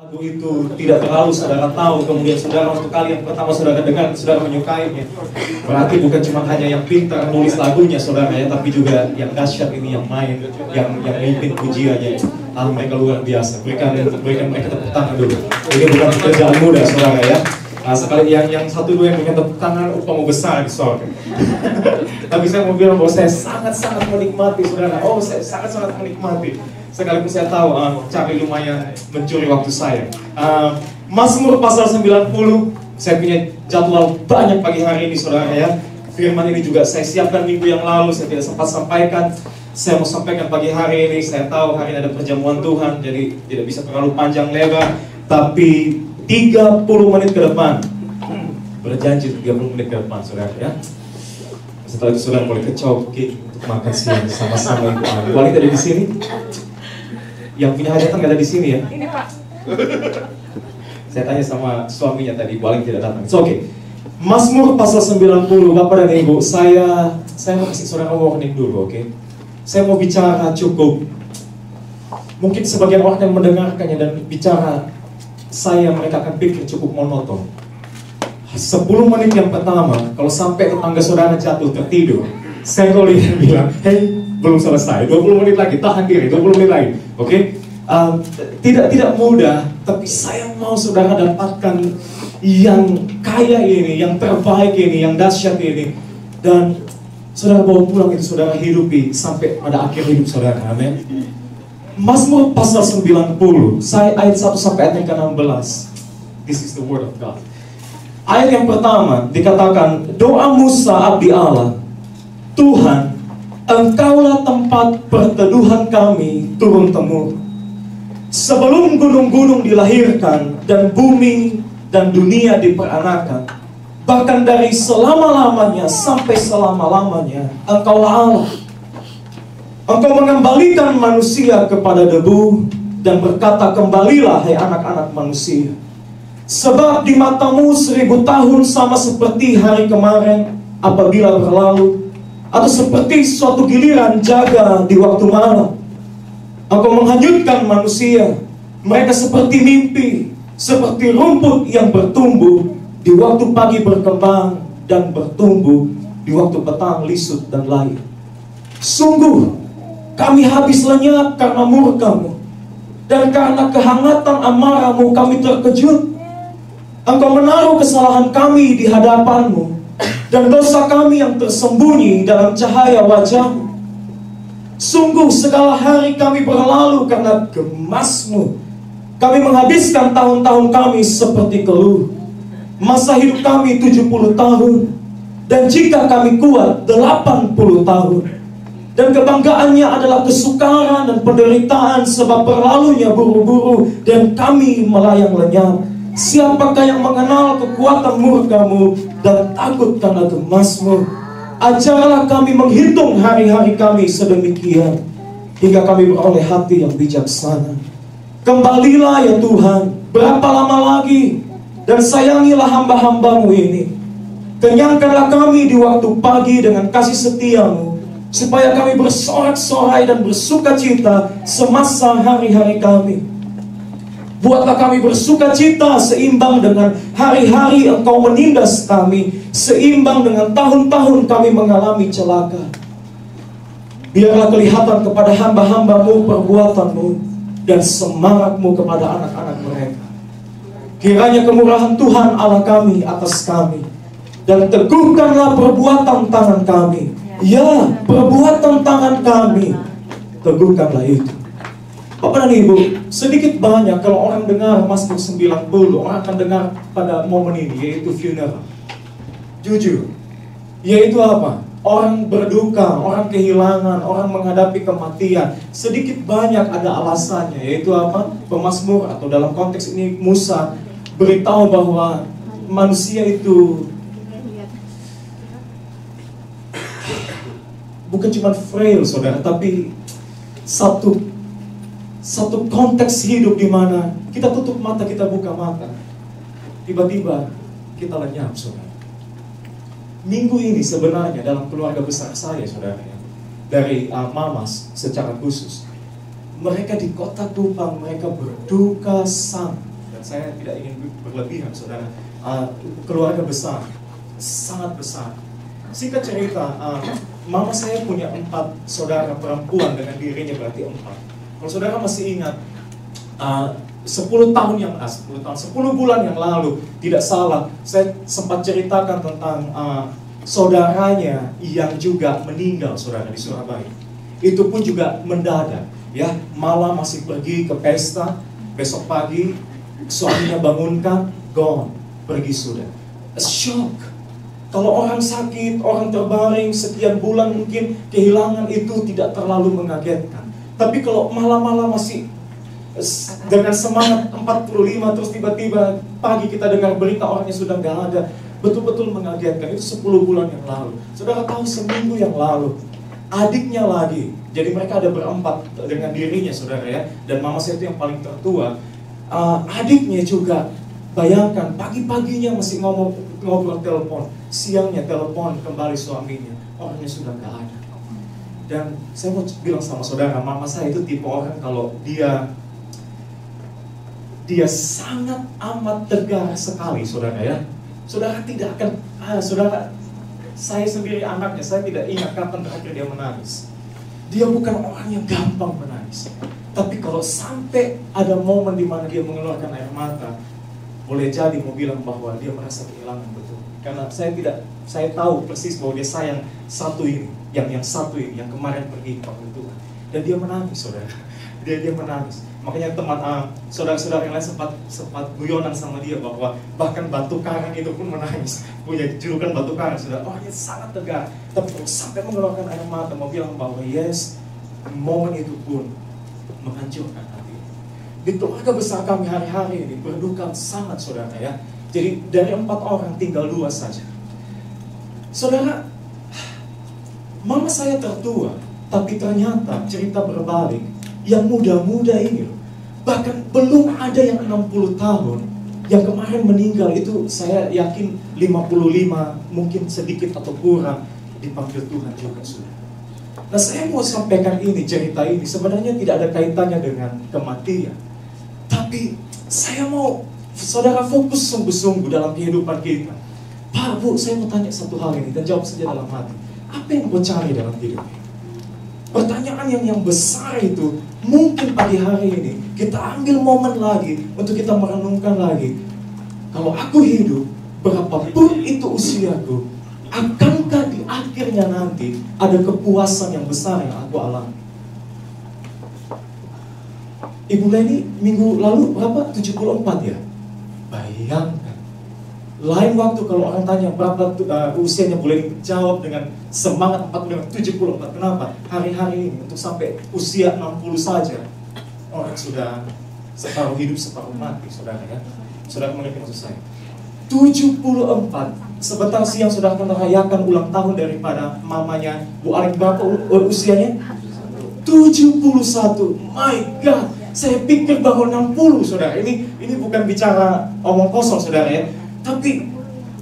Lagu itu tidak terlalu saudara tahu, kemudian saudara untuk kali yang pertama saudara dengar, saudara menyukainya. Berarti bukan cuma hanya yang pintar nulis lagunya saudara ya, tapi juga yang dahsyat ini yang main, yang yang mimpin pujiannya. Lalu mereka luar biasa. Berikan berikan mereka tepuk tangan dulu. Ini bukan pekerjaan mudah saudara ya. Nah, sekali yang yang satu dua yang berikan tepuk tangan upamu besar sorga. Tapi saya mau bilang bahwa saya sangat-sangat menikmati saudara. Oh, saya sangat-sangat menikmati sekalipun saya tahu uh, lumayan mencuri waktu saya. Uh, Mazmur pasal 90, saya punya jadwal banyak pagi hari ini saudara ya. Firman ini juga saya siapkan minggu yang lalu, saya tidak sempat sampaikan. Saya mau sampaikan pagi hari ini, saya tahu hari ini ada perjamuan Tuhan, jadi tidak bisa terlalu panjang lebar. Tapi 30 menit ke depan, berjanji 30 menit ke depan saudara ya. Setelah itu saudara boleh ke Coki untuk makan siang sama-sama Ibu Ani. Wanita ada di sini? Yang punya hajatan nggak ada di sini ya? Ini Pak. Saya tanya sama suaminya tadi, paling tidak datang. Oke. Okay. Mazmur pasal 90, Bapak dan Ibu, saya saya mau kasih saudara warning dulu, oke? Okay? Saya mau bicara cukup. Mungkin sebagian orang yang mendengarkannya dan bicara, saya mereka akan pikir cukup monoton. 10 menit yang pertama, kalau sampai tetangga saudara jatuh tertidur, saya kalau lihat bilang, hei belum selesai, 20 menit lagi, tahan diri, 20 menit lagi, oke? Okay? Um, tidak tidak mudah, tapi saya mau saudara dapatkan yang kaya ini, yang terbaik ini, yang dahsyat ini, dan saudara bawa pulang itu saudara hidupi sampai pada akhir hidup saudara, amin. Mazmur pasal 90, saya ayat 1 sampai ayat yang ke-16. This is the word of God. Ayat yang pertama dikatakan, doa Musa abdi Allah, Tuhan, Engkaulah tempat perteduhan kami turun-temurun. Sebelum gunung-gunung dilahirkan dan bumi dan dunia diperanakan, bahkan dari selama-lamanya sampai selama-lamanya, Engkaulah Allah. Engkau mengembalikan manusia kepada debu dan berkata, kembalilah hai anak-anak manusia. Sebab di matamu seribu tahun sama seperti hari kemarin apabila berlalu, atau seperti suatu giliran jaga di waktu malam. Engkau menghanyutkan manusia. Mereka seperti mimpi, seperti rumput yang bertumbuh di waktu pagi berkembang dan bertumbuh di waktu petang lisut dan lain. Sungguh, kami habis lenyap karena murkamu. Dan karena kehangatan amarahmu kami terkejut. Engkau menaruh kesalahan kami di hadapanmu. Dan dosa kami yang tersembunyi dalam cahaya wajahmu. Sungguh segala hari kami berlalu karena gemasmu. Kami menghabiskan tahun-tahun kami seperti keluh. Masa hidup kami 70 tahun. Dan jika kami kuat 80 tahun. Dan kebanggaannya adalah kesukaran dan penderitaan sebab berlalunya buru-buru dan kami melayang lenyap. Siapakah yang mengenal kekuatan murkamu dan takut karena gemasmu? Ajarlah kami menghitung hari-hari kami sedemikian hingga kami beroleh hati yang bijaksana. Kembalilah ya Tuhan, berapa lama lagi? Dan sayangilah hamba-hambamu ini. Kenyangkanlah kami di waktu pagi dengan kasih setiamu, supaya kami bersorak-sorai dan bersuka cita semasa hari-hari kami. Buatlah kami bersuka cita seimbang dengan hari-hari engkau menindas kami. Seimbang dengan tahun-tahun kami mengalami celaka. Biarlah kelihatan kepada hamba-hambamu perbuatanmu dan semangatmu kepada anak-anak mereka. Kiranya kemurahan Tuhan Allah kami atas kami. Dan teguhkanlah perbuatan tangan kami. Ya, perbuatan tangan kami. Teguhkanlah itu. Bapak dan Ibu, sedikit banyak kalau orang dengar Mazmur 90, orang akan dengar pada momen ini, yaitu funeral. Jujur, yaitu apa? Orang berduka, orang kehilangan, orang menghadapi kematian. Sedikit banyak ada alasannya, yaitu apa? Pemasmur atau dalam konteks ini Musa beritahu bahwa manusia itu bukan cuma frail, saudara, tapi satu satu konteks hidup di mana kita tutup mata, kita buka mata. Tiba-tiba kita lenyap, saudara. Minggu ini sebenarnya dalam keluarga besar saya, saudara, dari uh, Mamas secara khusus, mereka di kota Kupang, mereka berduka sangat. dan saya tidak ingin berlebihan, saudara. Uh, keluarga besar, sangat besar. Singkat cerita, uh, mama saya punya empat saudara perempuan dengan dirinya berarti empat. Kalau saudara masih ingat, uh, 10 tahun yang uh, 10 tahun, 10 bulan yang lalu, tidak salah, saya sempat ceritakan tentang uh, saudaranya yang juga meninggal, saudara di Surabaya. Itu pun juga mendadak, ya malam masih pergi ke pesta, besok pagi suaminya bangunkan, gone, pergi sudah. A shock kalau orang sakit, orang terbaring sekian bulan mungkin kehilangan itu tidak terlalu mengagetkan. Tapi kalau malam-malam masih dengan semangat 45 terus tiba-tiba pagi kita dengar berita orangnya sudah nggak ada, betul-betul mengagetkan. Itu 10 bulan yang lalu. Saudara tahu seminggu yang lalu adiknya lagi. Jadi mereka ada berempat dengan dirinya saudara ya. Dan mama saya itu yang paling tertua. Uh, adiknya juga bayangkan pagi-paginya masih ngomong ngobrol telepon siangnya telepon kembali suaminya, orangnya sudah nggak ada. Dan saya mau bilang sama saudara, mama saya itu tipe orang kalau dia dia sangat amat tegar sekali, saudara ya. Saudara tidak akan, ah, saudara, saya sendiri anaknya, saya tidak ingat kapan terakhir dia menangis. Dia bukan orang yang gampang menangis. Tapi kalau sampai ada momen di mana dia mengeluarkan air mata, boleh jadi mau bilang bahwa dia merasa kehilangan karena saya tidak saya tahu persis bahwa dia sayang satu ini yang yang satu ini yang kemarin pergi ke Tuhan dan dia menangis saudara. Dia dia menangis. Makanya teman uh, saudara-saudara yang lain sempat sempat guyonan sama dia bahwa bahkan batu karang itu pun menangis. Punya julukan batu karang sudah oh dia sangat tegar. Tapi sampai mengeluarkan air mata mau bilang bahwa yes momen itu pun menghancurkan hati. Di keluarga besar kami hari-hari ini berduka sangat saudara ya jadi dari empat orang tinggal dua saja. Saudara, mama saya tertua, tapi ternyata cerita berbalik yang muda-muda ini. Bahkan belum ada yang 60 tahun yang kemarin meninggal itu saya yakin 55 mungkin sedikit atau kurang dipanggil Tuhan juga sudah. Nah saya mau sampaikan ini cerita ini sebenarnya tidak ada kaitannya dengan kematian. Tapi saya mau saudara fokus sungguh-sungguh dalam kehidupan kita. Pak, Bu, saya mau tanya satu hal ini dan jawab saja dalam hati. Apa yang kau cari dalam hidup ini? Pertanyaan yang yang besar itu mungkin pagi hari ini kita ambil momen lagi untuk kita merenungkan lagi. Kalau aku hidup, berapapun itu usiaku, akankah di akhirnya nanti ada kepuasan yang besar yang aku alami? Ibu Leni minggu lalu berapa? 74 ya? Bayangkan. Lain waktu kalau orang tanya berapa uh, usianya boleh jawab dengan semangat 40 74. Kenapa? Hari-hari ini untuk sampai usia 60 saja orang sudah separuh hidup separuh mati, saudara ya. Saudara mengerti maksud saya? 74 sebentar siang sudah akan merayakan ulang tahun daripada mamanya Bu Aling berapa usianya? 71 My God saya pikir bahwa 60 saudara. Ini ini bukan bicara omong kosong saudara ya. Tapi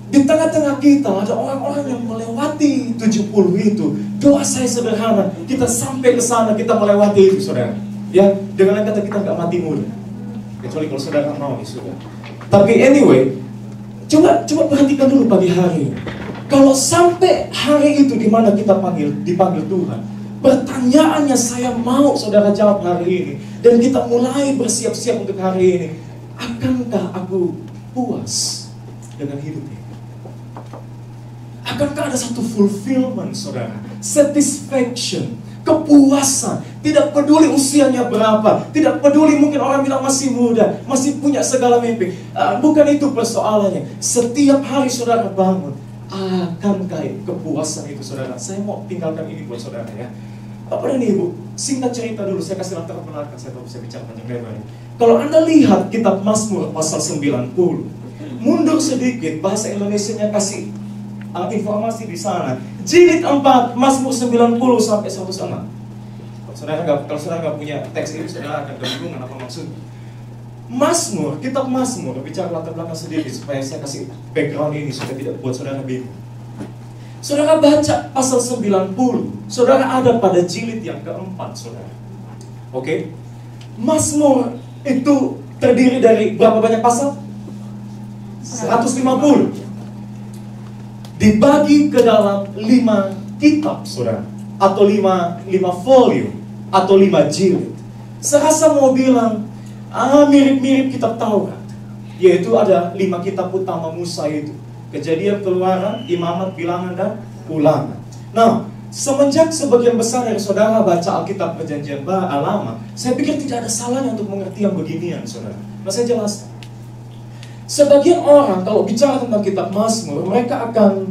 di tengah-tengah kita ada orang-orang yang melewati 70 itu. Doa saya sederhana Kita sampai ke sana kita melewati itu saudara. Ya dengan kata kita nggak mati muda. Kecuali kalau saudara mau ya sudah Tapi anyway Coba coba perhatikan dulu pagi hari Kalau sampai hari itu di mana kita panggil dipanggil Tuhan Pertanyaannya saya mau saudara jawab hari ini Dan kita mulai bersiap-siap untuk hari ini Akankah aku puas dengan hidup ini? Akankah ada satu fulfillment saudara? Satisfaction kepuasan. Tidak peduli usianya berapa, tidak peduli mungkin orang bilang masih muda, masih punya segala mimpi. Uh, bukan itu persoalannya. Setiap hari saudara bangun, akankah kepuasan itu saudara? Saya mau tinggalkan ini buat saudara ya. Bapak dan Ibu, singkat cerita dulu, saya kasih latar belakang, saya bisa bicara panjang lebar. Kalau Anda lihat kitab Mazmur pasal 90, mundur sedikit, bahasa Indonesia-nya kasih uh, informasi di sana. Jilid 4, Mazmur 90 sampai 106. Kalau saudara nggak kalau saudara nggak punya teks ini, saudara akan kebingungan apa maksudnya. Mazmur, kitab Mazmur, bicara latar belakang sedikit supaya saya kasih background ini supaya tidak buat saudara bingung. Saudara baca pasal 90, saudara ada pada jilid yang keempat, saudara. Oke? Okay? Mazmur itu terdiri dari berapa banyak pasal? 150. Dibagi ke dalam lima kitab, saudara. Atau lima, lima volume. Atau lima jilid. Serasa mau bilang, ah mirip-mirip kitab Taurat. Yaitu ada lima kitab utama Musa itu. Kejadian keluaran, imamat, bilangan, dan ulangan. Nah, semenjak sebagian besar dari saudara baca Alkitab Perjanjian Lama, saya pikir tidak ada salahnya untuk mengerti yang beginian, saudara. Nah, saya jelaskan. Sebagian orang kalau bicara tentang kitab Mazmur, mereka akan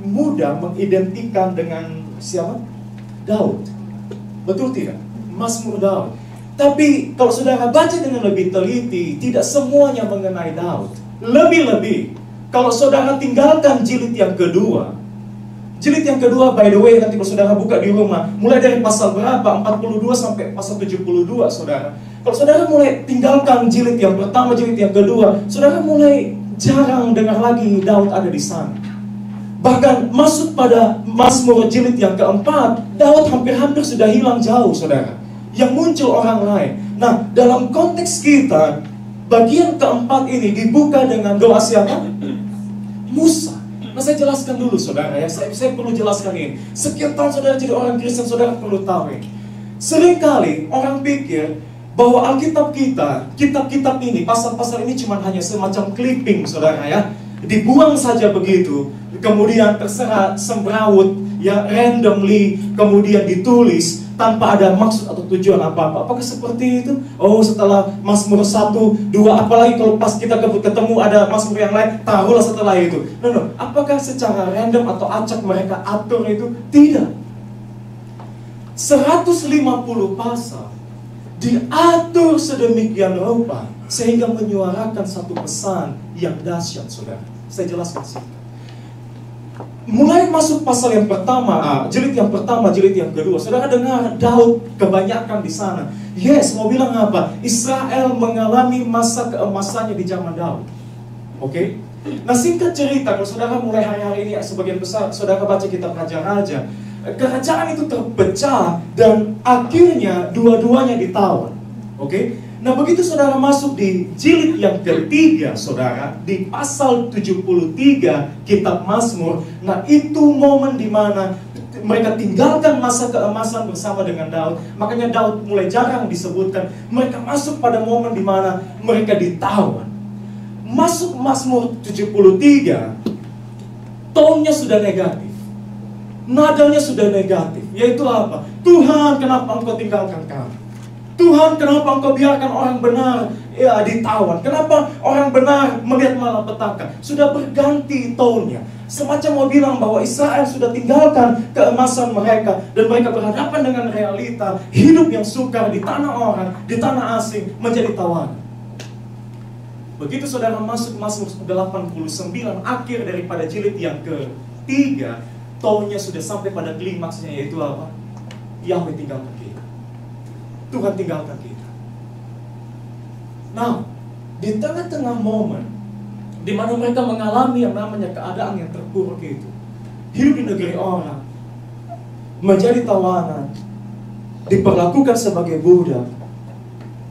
mudah mengidentikan dengan siapa? Daud. Betul tidak? Mazmur Daud. Tapi kalau saudara baca dengan lebih teliti, tidak semuanya mengenai Daud. Lebih-lebih, kalau saudara tinggalkan jilid yang kedua, jilid yang kedua by the way nanti kalau saudara buka di rumah, mulai dari pasal berapa? 42 sampai pasal 72 saudara kalau saudara mulai tinggalkan jilid yang pertama, jilid yang kedua, saudara mulai jarang dengar lagi Daud ada di sana. Bahkan masuk pada Mazmur jilid yang keempat, Daud hampir-hampir sudah hilang jauh, saudara. Yang muncul orang lain. Nah, dalam konteks kita, bagian keempat ini dibuka dengan doa siapa? Musa. Nah, saya jelaskan dulu, saudara ya. Saya, saya perlu jelaskan ini. Sekian tahun saudara jadi orang Kristen, saudara perlu tahu ini. Seringkali orang pikir bahwa Alkitab kita, kitab-kitab ini, pasal-pasal ini cuma hanya semacam clipping, saudara ya. Dibuang saja begitu, kemudian terserah sembrawut, ya randomly, kemudian ditulis tanpa ada maksud atau tujuan apa-apa. Apakah seperti itu? Oh, setelah Mazmur 1, 2, apalagi kalau pas kita ketemu ada Mazmur yang lain, tahulah setelah itu. No, no. Apakah secara random atau acak mereka atur itu? Tidak. 150 pasal diatur sedemikian rupa sehingga menyuarakan satu pesan yang dahsyat, saudara. Saya jelaskan sih. Mulai masuk pasal yang pertama, ah, jilid yang pertama, jilid yang kedua, saudara dengar Daud kebanyakan di sana. Yes, mau bilang apa? Israel mengalami masa keemasannya di zaman Daud. Oke? Okay? Nah singkat cerita, kalau saudara mulai hari-hari ini sebagian besar, saudara baca kitab Raja-Raja, kerajaan itu terpecah dan akhirnya dua-duanya ditawan. Oke? Okay? Nah begitu saudara masuk di jilid yang ketiga saudara Di pasal 73 kitab Mazmur Nah itu momen di mana mereka tinggalkan masa keemasan bersama dengan Daud Makanya Daud mulai jarang disebutkan Mereka masuk pada momen di mana mereka ditawan Masuk Mazmur 73 Tonnya sudah negatif nadanya sudah negatif. Yaitu apa? Tuhan, kenapa engkau tinggalkan kami? Tuhan, kenapa engkau biarkan orang benar ya ditawan? Kenapa orang benar melihat malapetaka? Sudah berganti tone Semacam mau bilang bahwa Israel sudah tinggalkan keemasan mereka dan mereka berhadapan dengan realita hidup yang sukar di tanah orang, di tanah asing menjadi tawanan. Begitu saudara masuk masuk 89 akhir daripada jilid yang ketiga, tone sudah sampai pada klimaksnya yaitu apa? Yahweh tinggalkan. Tuhan tinggalkan kita. Nah, di tengah-tengah momen di mana mereka mengalami yang namanya keadaan yang terpuruk itu, hidup di negeri orang, menjadi tawanan, diperlakukan sebagai budak,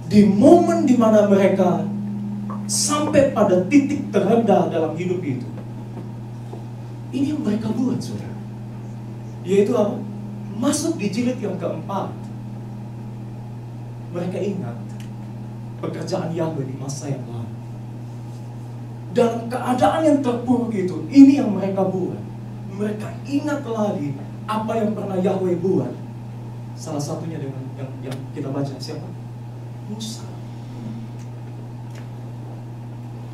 di momen di mana mereka sampai pada titik terendah dalam hidup itu, ini yang mereka buat, saudara. Yaitu apa? Masuk di jilid yang keempat. Mereka ingat pekerjaan Yahweh di masa yang lalu. Dalam keadaan yang terpuruk itu, ini yang mereka buat. Mereka ingat lagi apa yang pernah Yahweh buat. Salah satunya dengan yang, yang kita baca siapa? Musa.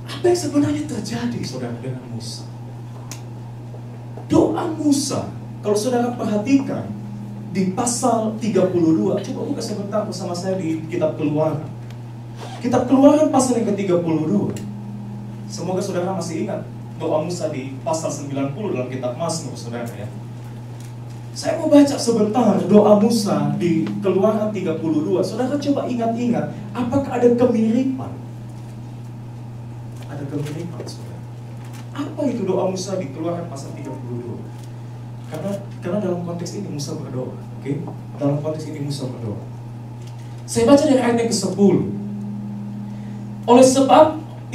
Apa yang sebenarnya terjadi saudara dengan Musa? Doa Musa kalau saudara perhatikan di pasal 32, coba buka sebentar bersama saya di kitab Keluaran. Kitab Keluaran pasal yang ke-32. Semoga saudara masih ingat doa Musa di pasal 90 dalam kitab Mazmur saudara ya. Saya mau baca sebentar doa Musa di Keluaran 32. Saudara coba ingat-ingat, apakah ada kemiripan? Ada kemiripan, saudara. Apa itu doa Musa di Keluaran pasal 32? Karena karena dalam konteks ini Musa berdoa, oke? Okay? Dalam konteks ini Musa berdoa. Saya baca dari ayat yang ke-10. Oleh sebab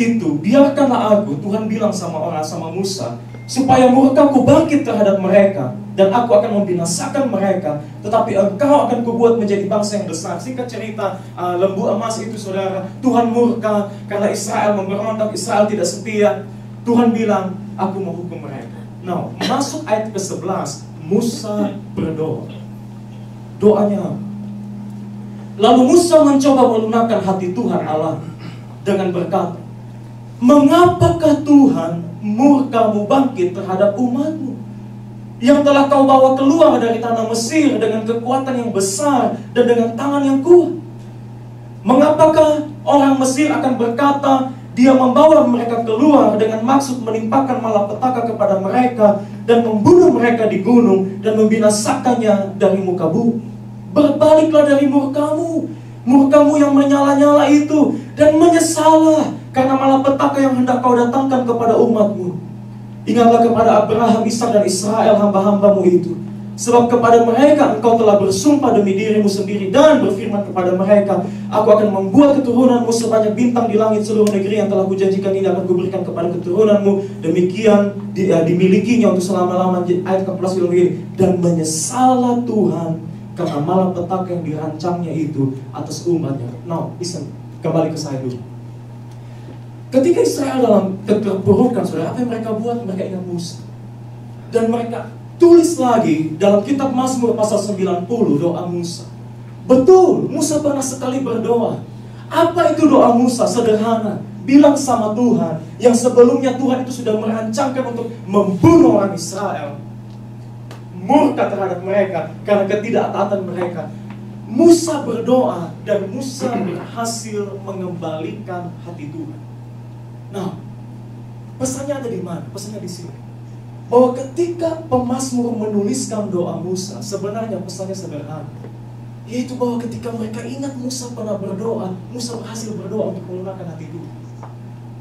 itu, biarkanlah aku, Tuhan bilang sama orang, sama Musa, supaya murkaku bangkit terhadap mereka dan aku akan membinasakan mereka tetapi engkau akan kubuat menjadi bangsa yang besar singkat cerita uh, lembu emas itu saudara Tuhan murka karena Israel memberontak Israel tidak setia Tuhan bilang aku mau hukum mereka nah masuk ayat ke-11 Musa berdoa doanya lalu Musa mencoba melunakkan hati Tuhan Allah dengan berkata mengapakah Tuhan murkamu bangkit terhadap umatmu yang telah kau bawa keluar dari tanah Mesir dengan kekuatan yang besar dan dengan tangan yang kuat. Mengapakah orang Mesir akan berkata dia membawa mereka keluar dengan maksud menimpakan malapetaka kepada mereka dan membunuh mereka di gunung dan membinasakannya dari muka bumi. Berbaliklah dari murkamu, murkamu yang menyala-nyala itu dan menyesalah karena malapetaka yang hendak kau datangkan kepada umatmu. Ingatlah kepada Abraham, Ishak dan Israel hamba-hambamu itu. Sebab kepada mereka engkau telah bersumpah demi dirimu sendiri dan berfirman kepada mereka, Aku akan membuat keturunanmu sebanyak bintang di langit seluruh negeri yang telah kujanjikan ini akan kuberikan kepada keturunanmu. Demikian di, uh, dimilikinya untuk selama-lamanya. Ayat ke-11 bilang begini, dan menyesalah Tuhan karena malam petaka yang dirancangnya itu atas umatnya. Now, listen, kembali ke saya dulu. Ketika Israel dalam keterpurukan, saudara, apa yang mereka buat? Mereka ingat Musa. Dan mereka tulis lagi dalam kitab Mazmur pasal 90 doa Musa. Betul, Musa pernah sekali berdoa. Apa itu doa Musa? Sederhana. Bilang sama Tuhan, yang sebelumnya Tuhan itu sudah merancangkan untuk membunuh orang Israel. Murka terhadap mereka karena ketidaktaatan mereka. Musa berdoa dan Musa berhasil mengembalikan hati Tuhan. Nah, pesannya ada di mana? Pesannya di sini. Bahwa ketika pemazmur menuliskan doa Musa, sebenarnya pesannya sederhana. Yaitu bahwa ketika mereka ingat Musa pernah berdoa, Musa berhasil berdoa untuk melunakkan hati Tuhan.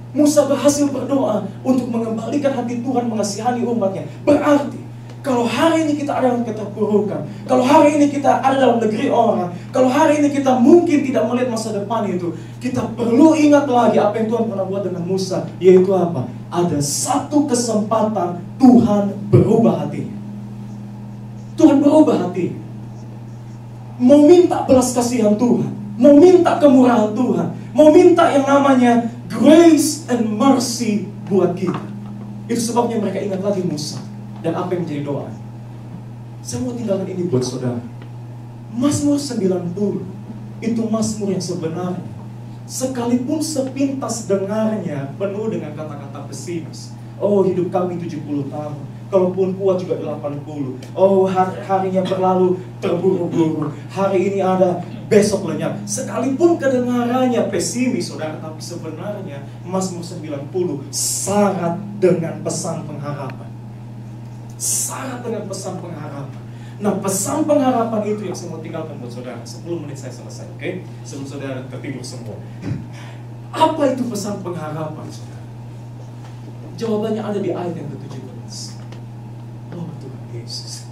Musa berhasil berdoa untuk mengembalikan hati Tuhan mengasihani umatnya. Berarti kalau hari ini kita ada dalam keterpurukan, kalau hari ini kita ada dalam negeri orang, kalau hari ini kita mungkin tidak melihat masa depan itu, kita perlu ingat lagi apa yang Tuhan pernah buat dengan Musa, yaitu apa? Ada satu kesempatan Tuhan berubah hati. Tuhan berubah hati. Mau minta belas kasihan Tuhan, mau minta kemurahan Tuhan, mau minta yang namanya grace and mercy buat kita. Itu sebabnya mereka ingat lagi Musa dan apa yang menjadi doa. Saya mau tinggalkan ini buat saudara. Mazmur 90 itu Mazmur yang sebenarnya sekalipun sepintas dengarnya penuh dengan kata-kata pesimis. Oh hidup kami 70 tahun. Kalaupun kuat juga 80. Oh hari harinya berlalu terburu-buru. Hari ini ada, besok lenyap. Sekalipun kedengarannya pesimis saudara. Tapi sebenarnya Mazmur 90 syarat dengan pesan pengharapan syarat dengan pesan pengharapan. Nah, pesan pengharapan itu yang saya mau tinggalkan buat saudara. 10 menit saya selesai, oke? Okay? Sebelum saudara tertidur semua. Apa itu pesan pengharapan, saudara? Jawabannya ada di ayat yang ke-17. Oh, Tuhan Yesus.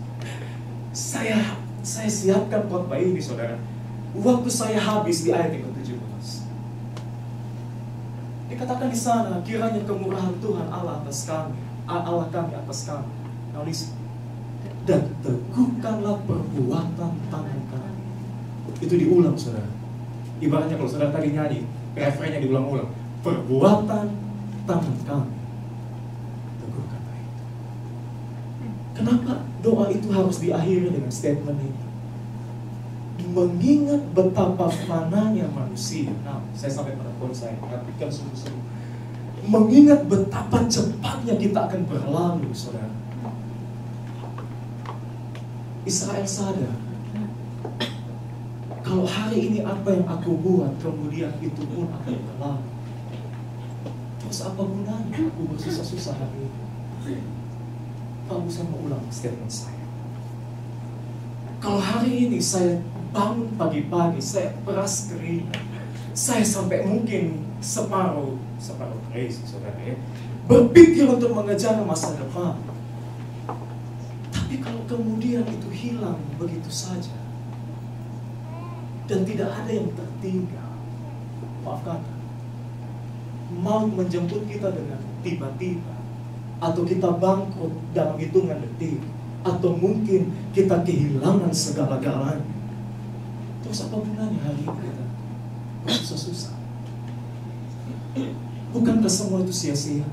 Saya saya siapkan khotbah ini, saudara. Waktu saya habis di ayat yang ke-17. Dikatakan di sana, kiranya kemurahan Tuhan Allah atas kami, Allah kami atas kami nulis dan teguhkanlah perbuatan tangan kami. Itu diulang saudara. Ibaratnya kalau saudara tadi nyanyi, refrennya diulang-ulang. Perbuatan tangan kami. Teguhkanlah itu. Kenapa doa itu harus diakhiri dengan statement ini? Mengingat betapa fananya manusia. Nah, saya sampai pada poin saya. Perhatikan sungguh-sungguh. Mengingat betapa cepatnya kita akan berlalu, saudara Israel sadar kalau hari ini apa yang aku buat kemudian itu pun akan berlalu. Terus apa gunanya aku bersusah-susah hari ini? Kamu saya mau ulang statement saya. Kalau hari ini saya bangun pagi-pagi, saya peras keringat, saya sampai mungkin separuh, separuh crazy saudara ya, berpikir untuk mengejar masa depan kemudian itu hilang begitu saja. Dan tidak ada yang tertinggal. Maaf kata. mau menjemput kita dengan tiba-tiba atau kita bangkrut dalam hitungan detik atau mungkin kita kehilangan segala-galanya terus apa gunanya hari ini kita? Susah-susah bukankah semua itu sia-sia?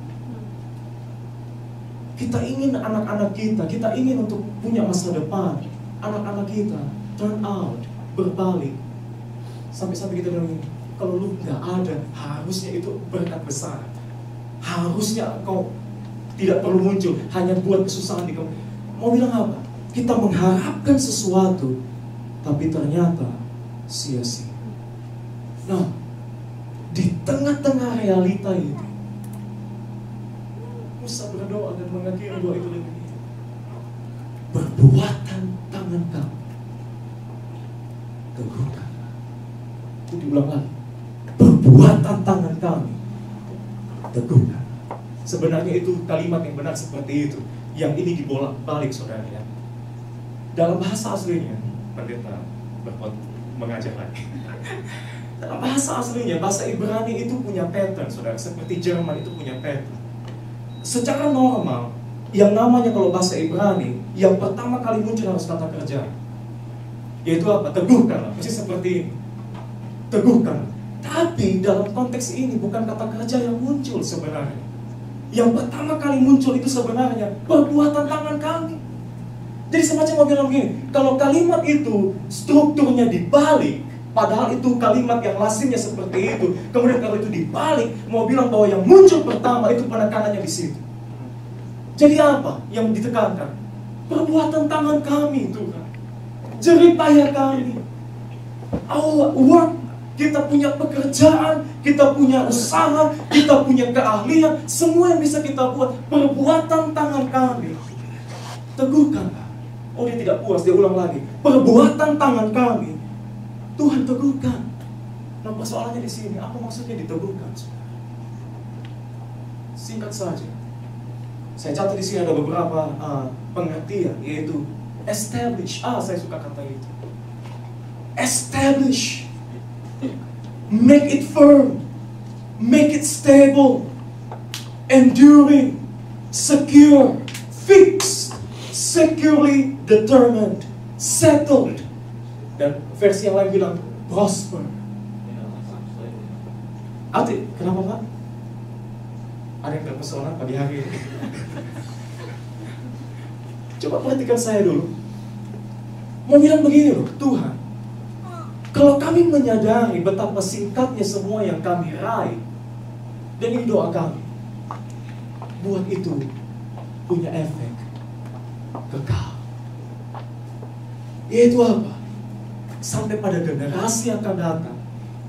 Kita ingin anak-anak kita kita ingin untuk punya masa depan. Anak-anak kita turn out berbalik. Sampai-sampai kita bilang kalau lu nggak ada harusnya itu berkat besar. Harusnya kau tidak perlu muncul hanya buat kesusahan di kamu. Mau bilang apa? Kita mengharapkan sesuatu tapi ternyata sia-sia. Nah di tengah-tengah realita itu Musa berdoa dan mengakhiri doa itu dengan ini perbuatan tangan kamu teguhkan itu diulang lagi. Perbuatan tangan kami teguhkan Sebenarnya itu kalimat yang benar seperti itu. Yang ini dibolak balik saudara ya. Dalam bahasa aslinya, pendeta berpot mengajar lagi. Dalam bahasa aslinya, bahasa Ibrani itu punya pattern, saudara. Seperti Jerman itu punya pattern. Secara normal, yang namanya kalau bahasa Ibrani, yang pertama kali muncul harus kata kerja. Yaitu apa? Teguhkan. Mesti seperti ini. Teguhkan. Tapi dalam konteks ini bukan kata kerja yang muncul sebenarnya yang pertama kali muncul itu sebenarnya perbuatan tangan kami. Jadi semacam mau bilang begini, kalau kalimat itu strukturnya dibalik, padahal itu kalimat yang lazimnya seperti itu, kemudian kalau itu dibalik, mau bilang bahwa yang muncul pertama itu penekanannya di situ. Jadi apa yang ditekankan? Perbuatan tangan kami Tuhan. Jerih payah kami. Our work kita punya pekerjaan, kita punya usaha, kita punya keahlian, semua yang bisa kita buat, perbuatan tangan kami. Teguhkan. Oh dia tidak puas, dia ulang lagi. Perbuatan tangan kami. Tuhan teguhkan. Nah persoalannya di sini, apa maksudnya diteguhkan? Singkat saja. Saya catat di sini ada beberapa uh, pengertian, yaitu establish. Ah, saya suka kata itu. Establish Make it firm. Make it stable. Enduring. Secure. Fixed. Securely determined. Settled. Dan versi yang lain bilang prosper. Ati, kenapa Pak? Ada yang terpesona pagi hari ini. Coba perhatikan saya dulu. Mau bilang begini loh, Tuhan, kalau kami menyadari betapa singkatnya semua yang kami raih, dan ini doa kami, buat itu punya efek kekal. Yaitu apa? Sampai pada generasi yang akan datang,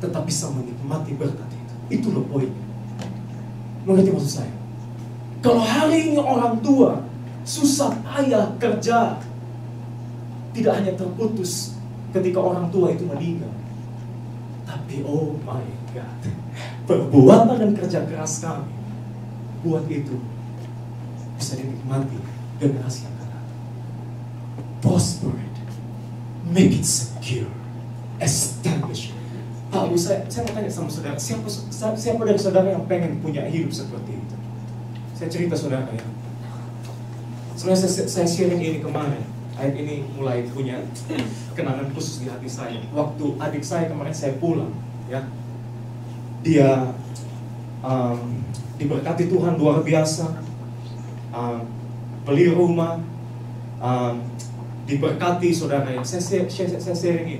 tetap bisa menikmati berkat itu. Itu loh poinnya. Mengerti maksud saya? Kalau hari ini orang tua susah payah kerja, tidak hanya terputus ketika orang tua itu meninggal. Tapi oh my God, perbuatan dan kerja keras kami buat itu bisa dinikmati generasi yang akan datang. Prosper it, make it secure, establish. Pak saya, saya mau tanya sama saudara, siapa, siapa dari saudara yang pengen punya hidup seperti itu? Saya cerita saudara ya. Sebenarnya saya, saya sharing ini kemarin ayat ini mulai punya kenangan khusus di hati saya. Waktu adik saya kemarin saya pulang, ya, dia um, diberkati Tuhan luar biasa, um, beli rumah, um, diberkati saudara yang saya, saya, saya, saya.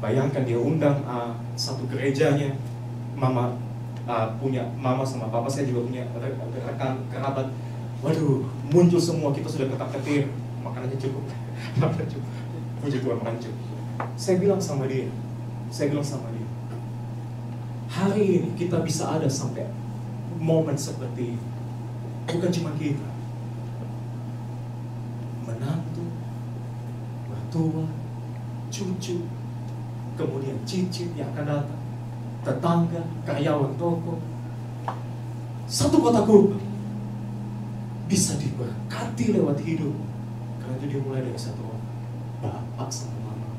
Bayangkan dia undang uh, satu gerejanya, mama uh, punya mama sama papa saya juga punya rekan kerabat. Waduh, muncul semua kita sudah ketak ketir makanannya cukup. Makan cukup. Puji Tuhan makan cukup. Saya bilang sama dia. Saya bilang sama dia. Hari ini kita bisa ada sampai momen seperti ini. Bukan cuma kita. Menantu mertua cucu kemudian cicit yang akan datang tetangga karyawan toko. Satu kota kurban bisa diberkati lewat hidup karena itu dia mulai dari satu bapak sama mama.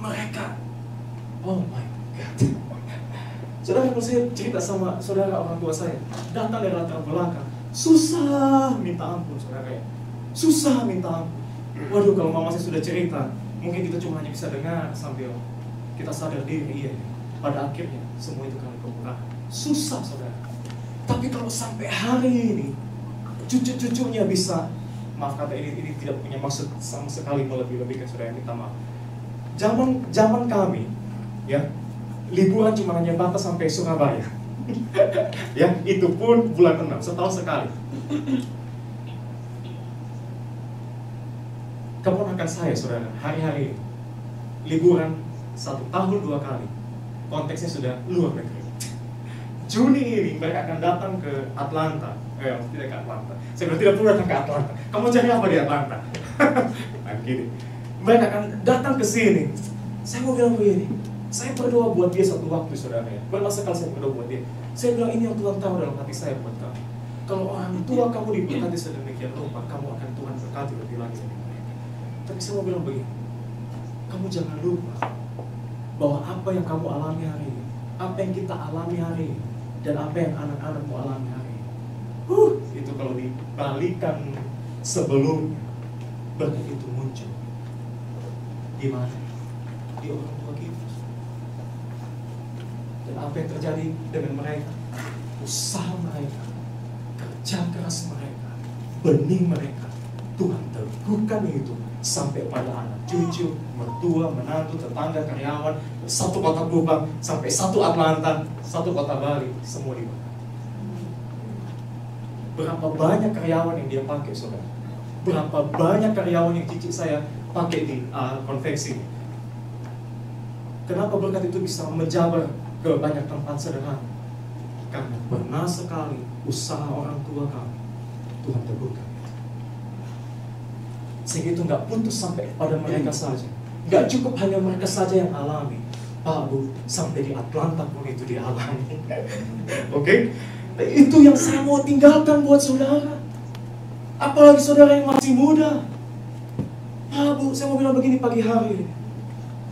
Mereka Saudara kalau saya cerita sama saudara orang tua saya, datang dari latar belakang, susah minta ampun saudara ya. Susah minta ampun. Waduh kalau mama saya sudah cerita, mungkin kita cuma hanya bisa dengar sambil kita sadar diri, iya. Pada akhirnya semua itu karena kemurahan. Susah saudara. Tapi kalau sampai hari ini, cucu-cucunya bisa, maaf kata ini, ini tidak punya maksud sama sekali melebih-lebihkan saudara, minta maaf. Zaman zaman kami, ya liburan cuma hanya batas sampai Surabaya. ya, itu pun bulan 6, setahun sekali. Keponakan saya, saudara, hari-hari liburan satu tahun dua kali. Konteksnya sudah luar negeri. Juni ini mereka akan datang ke Atlanta. Eh, tidak ke Atlanta. Saya bilang tidak perlu datang ke Atlanta. Kamu cari apa di Atlanta? nah, gini. Mereka akan datang ke sini. Saya mau bilang begini, saya berdoa buat dia satu waktu saudara ya. Bermasa kali saya berdoa buat dia. Saya bilang ini yang Tuhan tahu dalam hati saya buat kamu. Kalau orang tua kamu diberkati sedemikian rupa, kamu akan Tuhan berkati lebih lagi. Tapi saya mau bilang begini, kamu jangan lupa bahwa apa yang kamu alami hari ini, apa yang kita alami hari ini, dan apa yang anak-anakmu alami hari ini. Huh, itu kalau dibalikan sebelumnya, berkat itu muncul. Di mana? Di orang tua kita. Dan apa yang terjadi dengan mereka? Usaha mereka, kerja keras mereka, benih mereka. Tuhan teguhkan itu sampai pada anak cucu, mertua, menantu, tetangga, karyawan, satu kota Kubang, sampai satu Atlanta, satu kota Bali, semua diberkati. Berapa banyak karyawan yang dia pakai, saudara? Berapa banyak karyawan yang cicit saya pakai di uh, konveksi? Kenapa berkat itu bisa menjabar ke banyak tempat sederhana. Karena pernah sekali usaha orang tua kami, Tuhan teguhkan. Sehingga itu nggak putus sampai pada mereka saja. Nggak cukup hanya mereka saja yang alami. Pak Bu, sampai di Atlanta pun itu dialami. Oke? Okay? Itu yang saya mau tinggalkan buat saudara. Apalagi saudara yang masih muda. Pak Bu, saya mau bilang begini pagi hari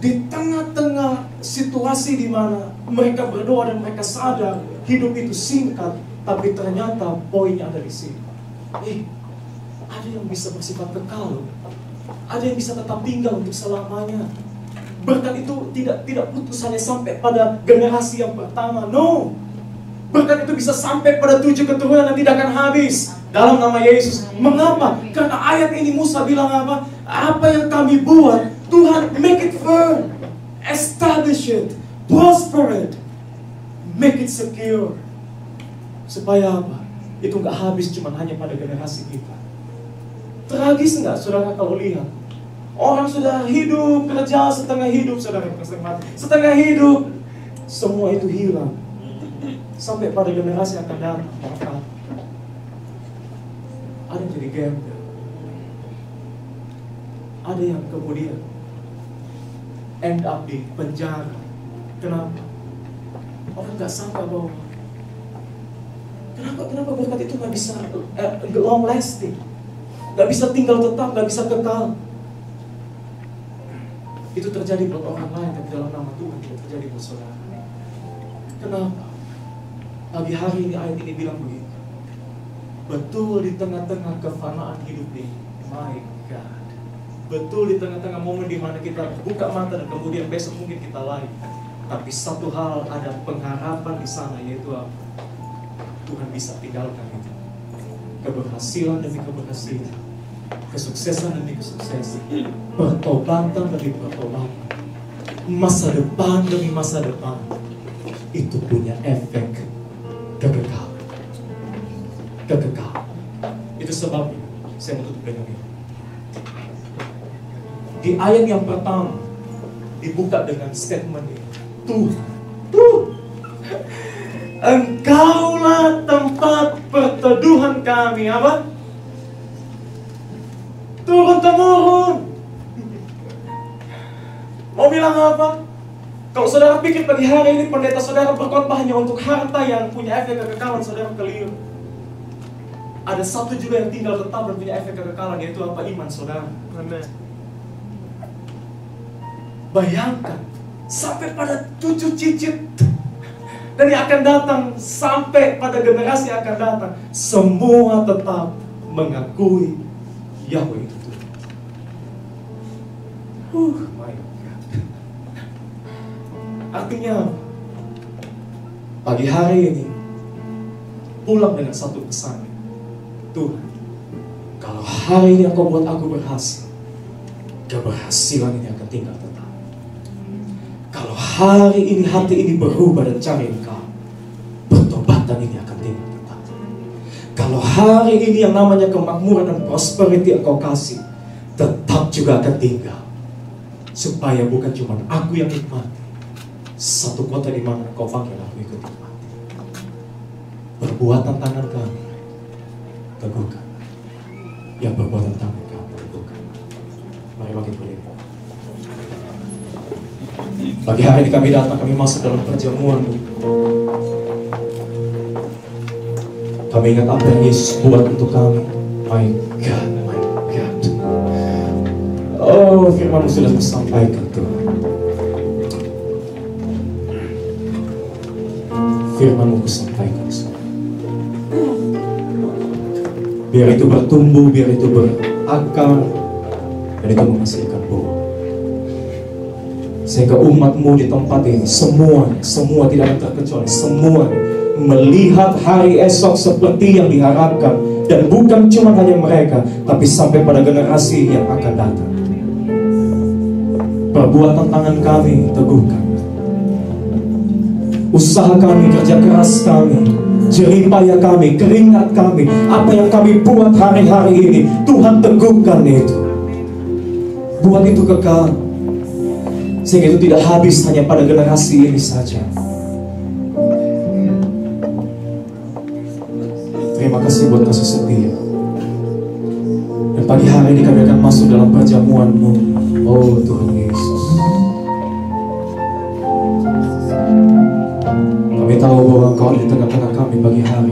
di tengah-tengah situasi di mana mereka berdoa dan mereka sadar hidup itu singkat, tapi ternyata poinnya ada di sini. Eh, ada yang bisa bersifat kekal, ada yang bisa tetap tinggal untuk selamanya. Berkat itu tidak tidak putus hanya sampai pada generasi yang pertama, no. Berkat itu bisa sampai pada tujuh keturunan dan tidak akan habis dalam nama Yesus. Mengapa? Karena ayat ini Musa bilang apa? Apa yang kami buat Tuhan make it firm, establish it, prosper it, make it secure. Supaya apa? Itu nggak habis cuma hanya pada generasi kita. Tragis nggak saudara kalau lihat? Orang sudah hidup, kerja setengah hidup, saudara setengah hidup, semua itu hilang. Sampai pada generasi yang akan datang, ada yang jadi gembel. Ada yang kemudian end up di penjara. Kenapa? Orang nggak sangka bahwa kenapa kenapa berkat itu nggak bisa uh, long lasting, nggak bisa tinggal tetap, nggak bisa kekal. Itu terjadi buat orang lain, tapi dalam nama Tuhan tidak terjadi buat saudara. Kenapa? Pagi hari ini ayat ini bilang begitu. Betul di tengah-tengah kefanaan hidup ini, my God betul di tengah-tengah momen di mana kita buka mata dan kemudian besok mungkin kita lain. Tapi satu hal ada pengharapan di sana yaitu? Tuhan bisa tinggalkan itu. Keberhasilan demi keberhasilan, kesuksesan demi kesuksesan, pertobatan demi pertobatan, masa depan demi masa depan. Itu punya efek kekekal. Kekekal. Itu sebabnya saya menutup dengan ini di ayat yang pertama dibuka dengan statement ini. Tuhan, Engkaulah tempat perteduhan kami. Apa? Turun temurun. Mau bilang apa? Kalau saudara pikir pagi hari ini pendeta saudara berkhotbah hanya untuk harta yang punya efek kekekalan, saudara keliru. Ada satu juga yang tinggal tetap dan punya efek kekekalan, yaitu apa? Iman saudara. Amen. Bayangkan, sampai pada tujuh cicit dan yang akan datang sampai pada generasi yang akan datang semua tetap mengakui Yahweh Tuhan. Uh, my God. Artinya pagi hari ini pulang dengan satu pesan Tuhan kalau hari ini engkau buat aku berhasil keberhasilan ini akan tinggal tetap kalau hari ini hati ini berubah dan cari engkau pertobatan ini akan tinggal kalau hari ini yang namanya kemakmuran dan prosperity engkau kasih tetap juga akan tinggal. Supaya bukan cuma aku yang nikmati. Satu kota di mana engkau panggil aku ikut nikmati. Perbuatan tangan kami teguhkan. Yang perbuatan tangan kami teguhkan. Mari makin berdiri pagi hari ini kami datang kami masuk dalam perjamuan kami ingat apa yang Yesus buat untuk kami. My God my God. Oh firmanmu sudah tersampaikan Tuhan. Firmanmu kusampaikan Tuhan. Biar itu bertumbuh, biar itu berakar, dan itu menghasilkan buah. Sehingga umatmu di tempat ini, semua, semua tidak ada terkecuali, semua melihat hari esok seperti yang diharapkan, dan bukan cuma hanya mereka, tapi sampai pada generasi yang akan datang. Perbuatan tangan kami teguhkan. Usaha kami, kerja keras kami, jeripaya kami, keringat kami, apa yang kami buat hari-hari ini, Tuhan teguhkan itu. Buat itu kekal. Sehingga itu tidak habis hanya pada generasi ini saja. Kasih buat kasih setia. Dan pagi hari ini kami akan masuk dalam perjamuanmu. Oh Tuhan Yesus. Kami tahu bahwa Engkau di tengah-tengah kami pagi hari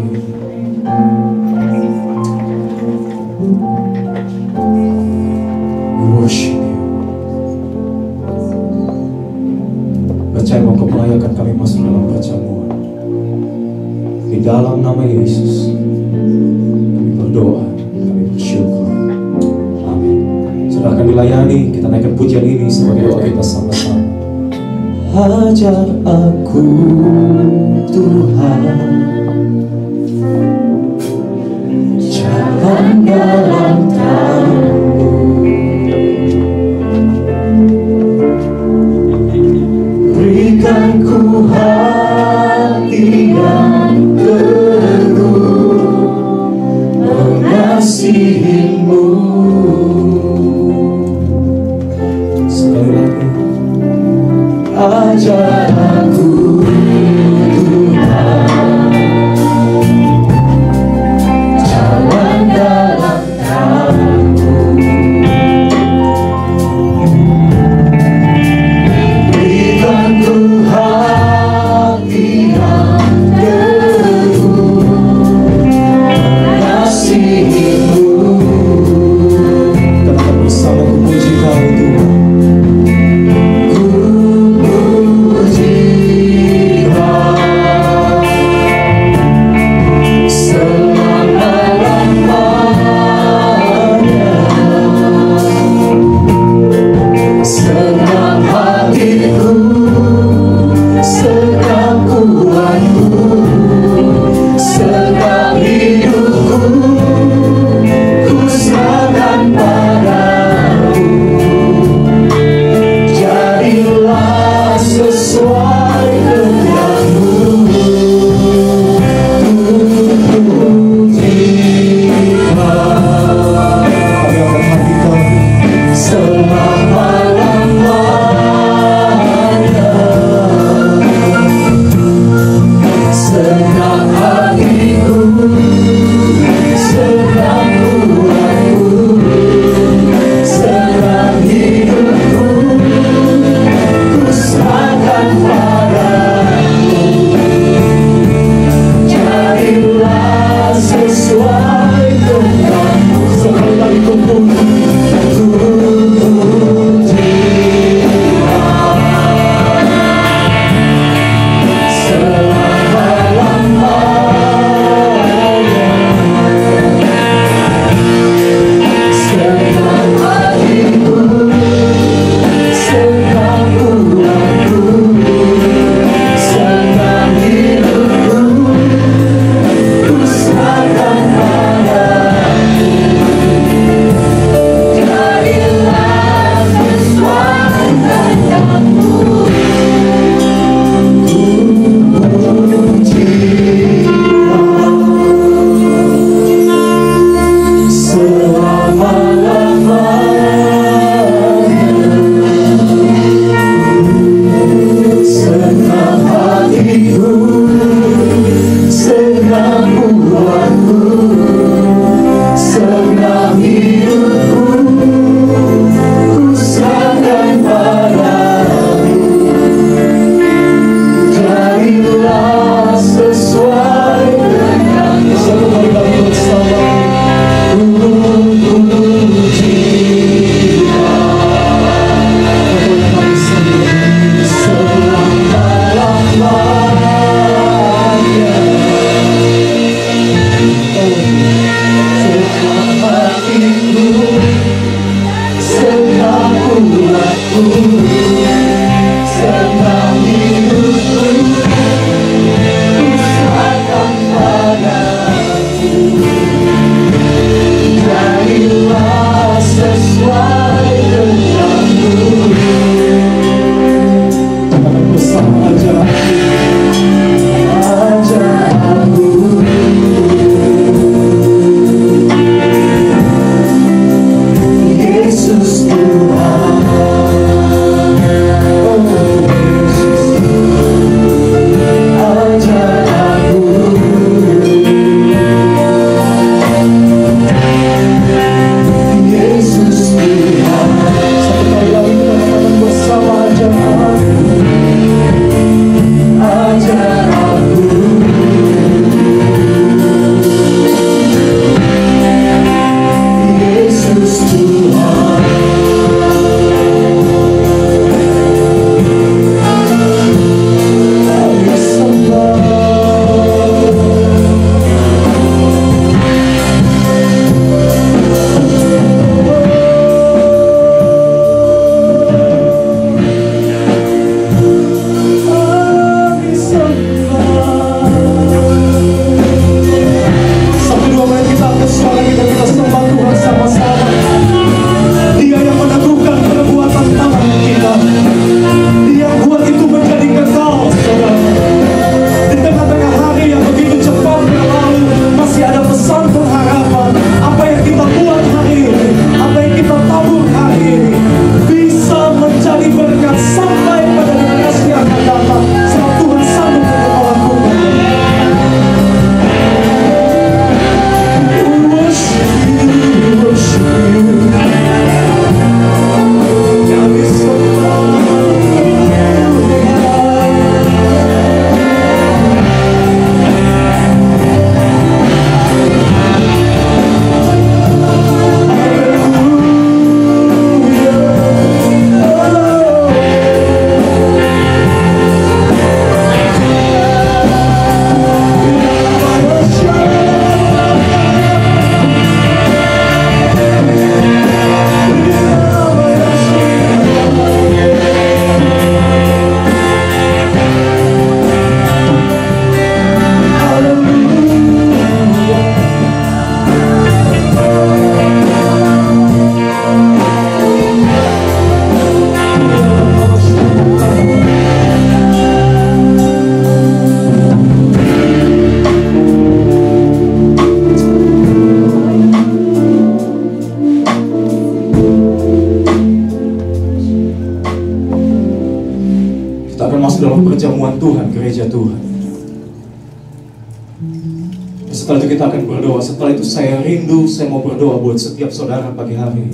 saya mau berdoa buat setiap saudara pagi hari.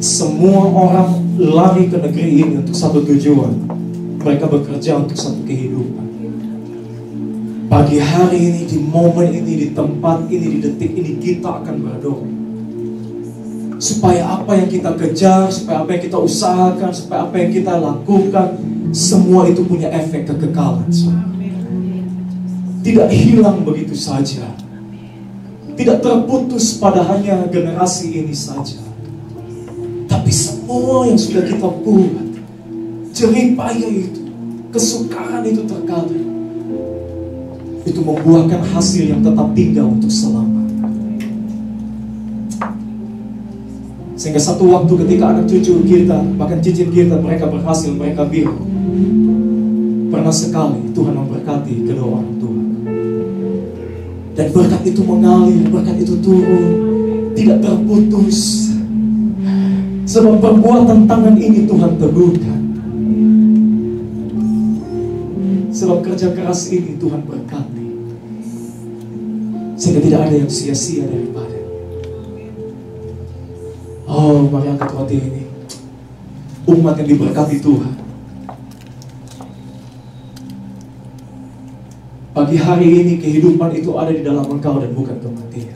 Semua orang lari ke negeri ini untuk satu tujuan. Mereka bekerja untuk satu kehidupan. Pagi hari ini, di momen ini, di tempat ini, di detik ini, kita akan berdoa. Supaya apa yang kita kejar, supaya apa yang kita usahakan, supaya apa yang kita lakukan, semua itu punya efek kekekalan. Tidak hilang begitu saja. Tidak terputus pada hanya generasi ini saja. Tapi semua yang sudah kita buat, jeripaya itu, kesukaran itu terkadang, itu membuahkan hasil yang tetap tinggal untuk selama. Sehingga satu waktu ketika anak cucu kita, bahkan cicit kita, mereka berhasil, mereka biru. Pernah sekali Tuhan memberkati kedua orang tua. Dan berkat itu mengalir, berkat itu turun, tidak terputus. Sebab perbuatan tangan ini Tuhan teguhkan. Sebab kerja keras ini Tuhan berkati. Sehingga tidak ada yang sia-sia daripada. Oh, mari angkat roti ini. Umat yang diberkati Tuhan. Pagi hari ini kehidupan itu ada di dalam engkau dan bukan kematian.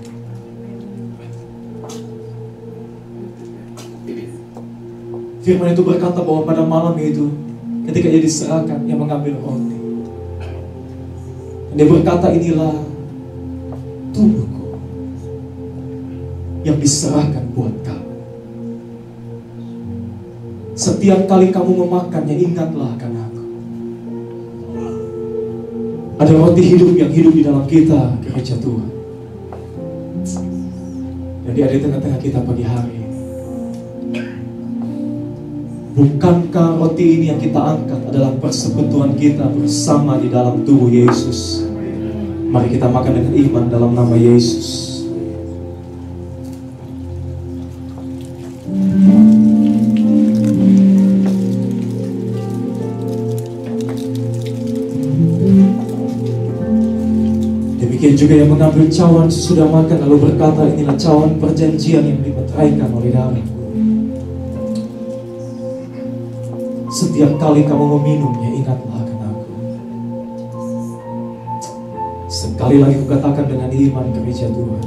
Firman itu berkata bahwa pada malam itu ketika dia diserahkan, dia mengambil roti. Dia berkata inilah tubuhku yang diserahkan buat kamu. Setiap kali kamu memakannya, ingatlah aku. Ada roti hidup yang hidup di dalam kita, gereja Tuhan. Dan dia ada di tengah-tengah kita pagi hari. Bukankah roti ini yang kita angkat adalah persekutuan kita bersama di dalam tubuh Yesus? Mari kita makan dengan iman dalam nama Yesus. Juga yang mengambil cawan sesudah makan lalu berkata inilah cawan perjanjian yang dimeteraikan oleh darahku. Setiap kali kamu meminumnya ingatlah akan aku. Sekali lagi kukatakan dengan iman gereja Tuhan.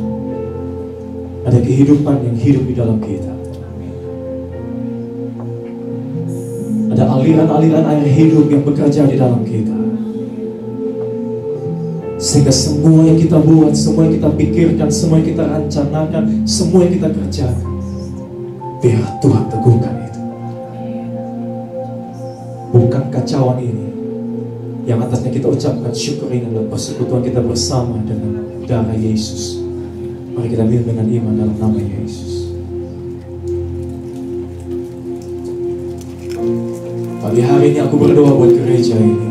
Ada kehidupan yang hidup di dalam kita. Ada aliran-aliran air hidup yang bekerja di dalam kita. Sehingga semua yang kita buat, semua yang kita pikirkan, semua yang kita rencanakan, semua yang kita kerjakan. Biar Tuhan teguhkan itu. Bukan kacauan ini yang atasnya kita ucapkan syukur ini adalah persekutuan kita bersama dengan darah Yesus. Mari kita minum dengan iman dalam nama Yesus. Pagi hari ini aku berdoa buat gereja ini.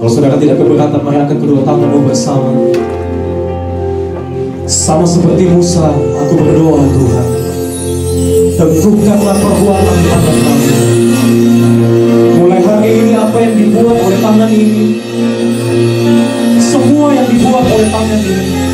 Kalau saudara tidak keberatan, mari angkat kedua tanganmu bersama. Sama seperti Musa, aku berdoa Tuhan. Teguhkanlah perbuatan tangan kami. Mulai hari ini apa yang dibuat oleh tangan ini, semua yang dibuat oleh tangan ini,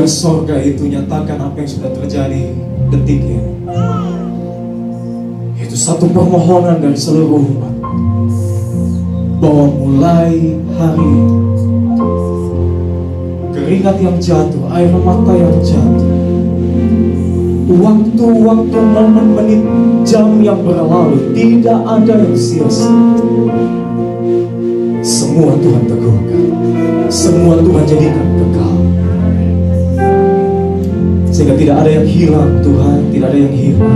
biar sorga itu nyatakan apa yang sudah terjadi detik ini. Itu satu permohonan dari seluruh umat. Bahwa mulai hari keringat yang jatuh, air mata yang jatuh, waktu-waktu momen menit jam yang berlalu tidak ada yang sia-sia. Semua Tuhan teguhkan, semua Tuhan jadikan tidak ada yang hilang Tuhan, tidak ada yang hilang.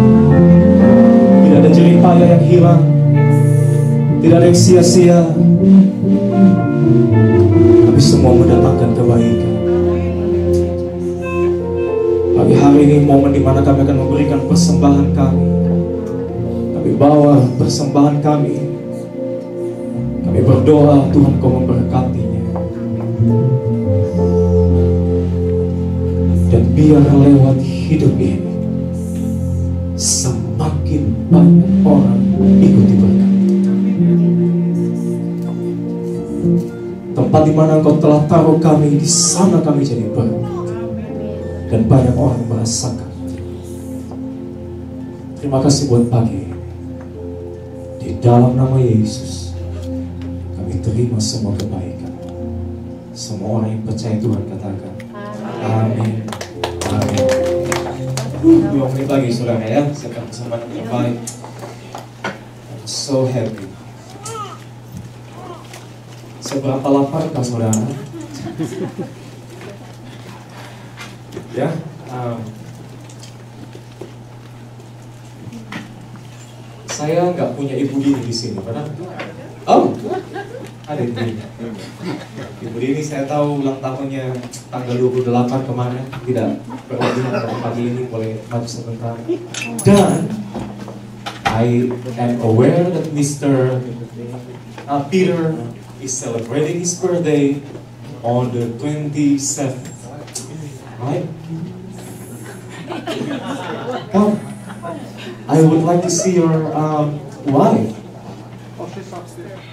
Tidak ada jerih payah yang hilang. Tidak ada yang sia-sia. Tapi semua mendatangkan kebaikan. Pagi hari ini momen di mana kami akan memberikan persembahan kami. Kami bawa persembahan kami. Kami berdoa Tuhan kau memberkatinya. Biar lewat hidup ini semakin banyak orang ikuti berkat. Tempat di mana engkau telah taruh kami, di sana kami jadi berkat dan banyak orang merasakan. Terima kasih buat pagi. Di dalam nama Yesus, kami terima semua kebaikan. Semua orang yang percaya Tuhan katakan, Amin. Dua menit lagi saudara ya, saya akan kesempatan yang terbaik. I'm so happy. Seberapa laparkah saudara? ya um, saya nggak punya ibu dini di sini oh ada ibu dini saya tahu ulang tahunnya tanggal 28 kemarin tidak berlebihan pada pagi ini boleh maju sebentar dan I am aware that Mr. uh, Peter is celebrating his birthday on the 27th right? Come. I would like to see your um, wife.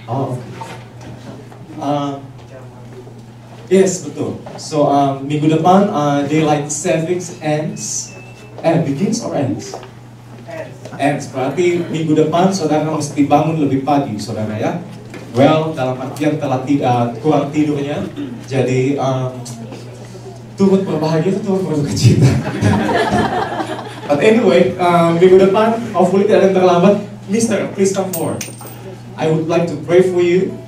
Oh, okay. Uh, yes, betul. So um, minggu depan uh, daylight savings ends, eh begins or ends? Ends. Berarti minggu depan saudara mesti bangun lebih pagi, saudara ya. Well, dalam artian telah tidak kurang tidurnya, jadi um, turut berbahagia itu turut berduka cita. But anyway, um, minggu depan, hopefully tidak ada yang terlambat. Mister, please come forward. I would like to pray for you.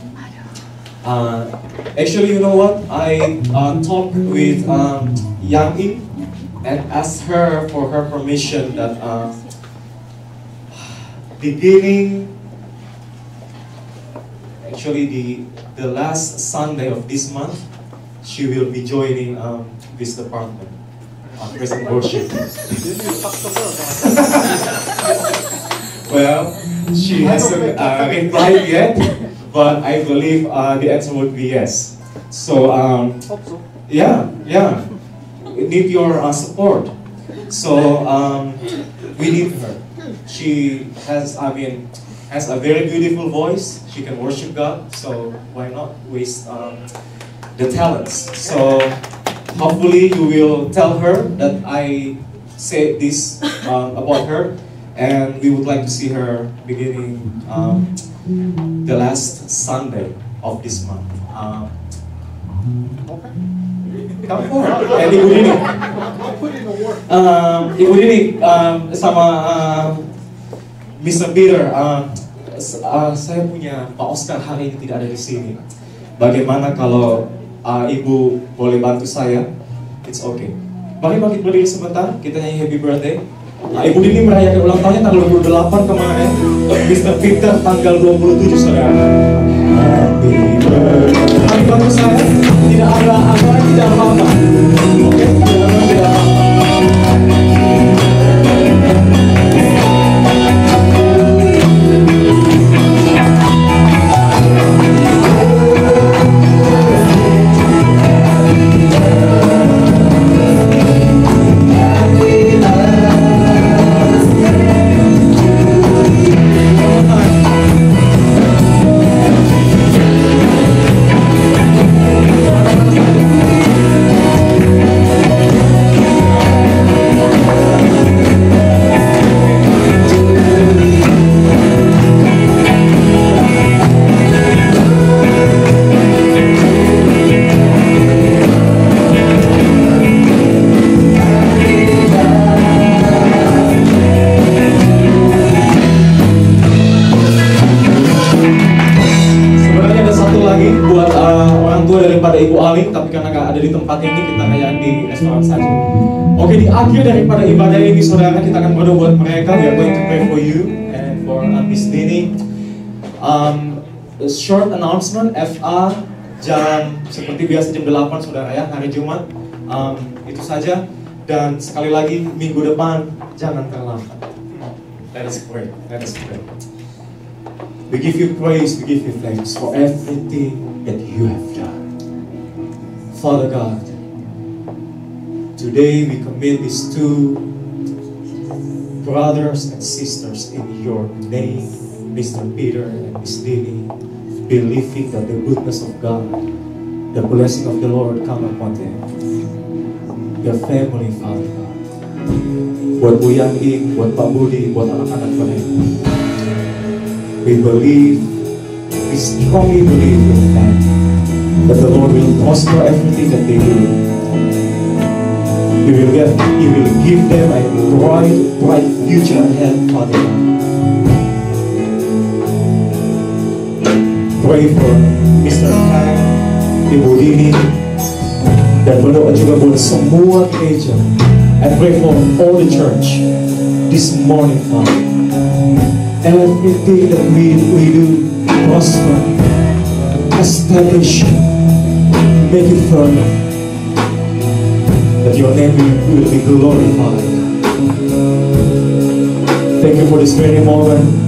Uh, actually, you know what? I uh, talked with um, Yang In and asked her for her permission that uh, beginning, actually the the last Sunday of this month, she will be joining um, this department, present worship. well, she hasn't uh, replied yet, but I believe uh, the answer would be yes. So, um, yeah, yeah, we need your uh, support. So, um, we need her. She has, I mean, has a very beautiful voice. She can worship God. So why not waste um, the talents? So hopefully you will tell her that I said this um, about her, and we would like to see her beginning um, the last Sunday of this month. Come forward. And Ibu Dini. Um, Ibu Dini um, sama um, Mr. Peter, uh, saya punya Pak Oscar hari ini tidak ada di sini. Bagaimana kalau uh, Ibu boleh bantu saya? It's okay. Mari bangkit berdiri sebentar, kita nyanyi happy birthday. Nah, Ibu Dini merayakan ulang tahunnya tanggal 28 kemarin. Mr. Peter tanggal 27 saudara. Happy birthday. Mari bantu saya. Tidak ada apa, tidak apa-apa. Announcement, FA jam seperti biasa jam 8 saudara ya hari Jumat. Um, itu saja. Dan sekali lagi minggu depan jangan terlambat. Let us pray. Let us pray. We give you praise, we give you thanks for everything that you have done. Father God, today we commit these two brothers and sisters in your name, Mr. Peter and Miss Lily, believing that the goodness of God, the blessing of the Lord come upon them. Their family, Father God. Buat Bu Yanti, buat Pak Budi, buat anak-anak. We believe, we strongly believe in that, that the Lord will prosper everything that they do. He will, get, he will give them a bright, bright future ahead, Father God. Pray for Mr. Kang, Ibu Dini, dan berdoa juga buat semua gereja. I pray for all the church this morning, Father. Everything that we, we do prosper, establish, make it firm. That your name will be glorified. Thank you for this very moment.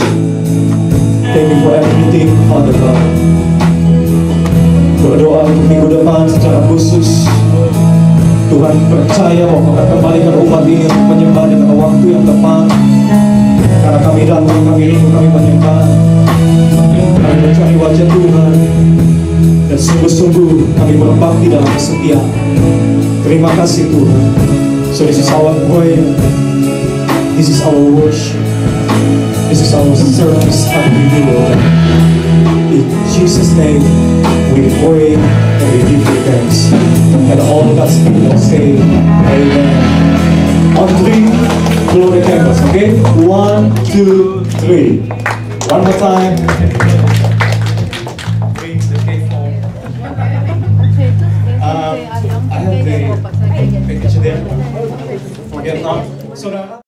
Thank you for everything, Father God. Berdoa untuk minggu depan secara khusus. Tuhan percaya bahwa akan kembalikan umat ini untuk menyembah dengan waktu yang tepat. Karena kami datang, kami rindu, kami menyembah. Kami mencari wajah Tuhan. Dan sungguh-sungguh kami berbakti dalam kesetiaan. Terima kasih Tuhan. So this is our prayer. This is our worship. This is our service you, Lord. In Jesus' name, we pray and we give you thanks. And all God's people say, Amen. On three, the candles, okay? One, two, three. One more time.